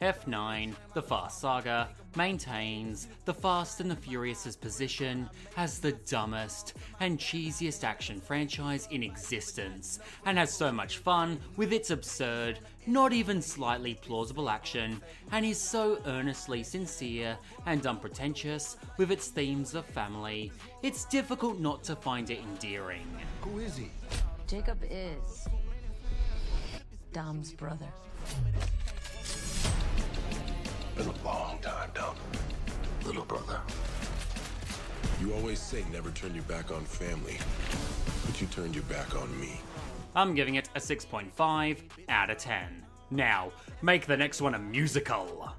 F9, The Fast Saga, maintains The Fast and the Furious' position as the dumbest and cheesiest action franchise in existence, and has so much fun with its absurd, not even slightly plausible action, and is so earnestly sincere and unpretentious with its themes of family, it's difficult not to find it endearing. Who is he? Jacob is Dom's brother. Brother. You always say never turn your back on family, but you turned your back on me. I'm giving it a 6.5 out of 10. Now, make the next one a musical.